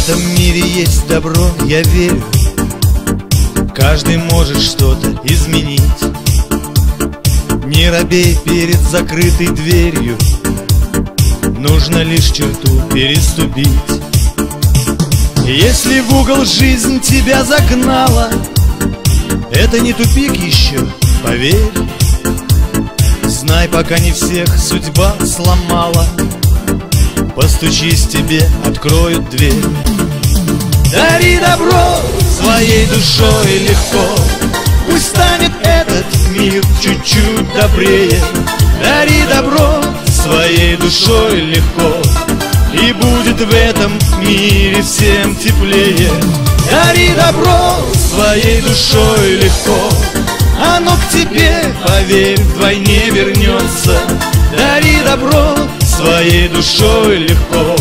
этом мире есть добро, я верю. Каждый может что-то изменить. Не робей перед закрытой дверью. Нужно лишь черту переступить. Если в угол жизнь тебя загнала Это не тупик еще, поверь. Знай, пока не всех судьба сломала. Постучись тебе, откроют дверь Дари добро своей душой легко. Пусть станет этот мир чуть-чуть добрее. Дари добро своей душой легко. И будет в этом мире всем теплее. Дари добро своей душой легко. Оно к тебе, поверь, вдвойне вернется. Дари добро своей душой легко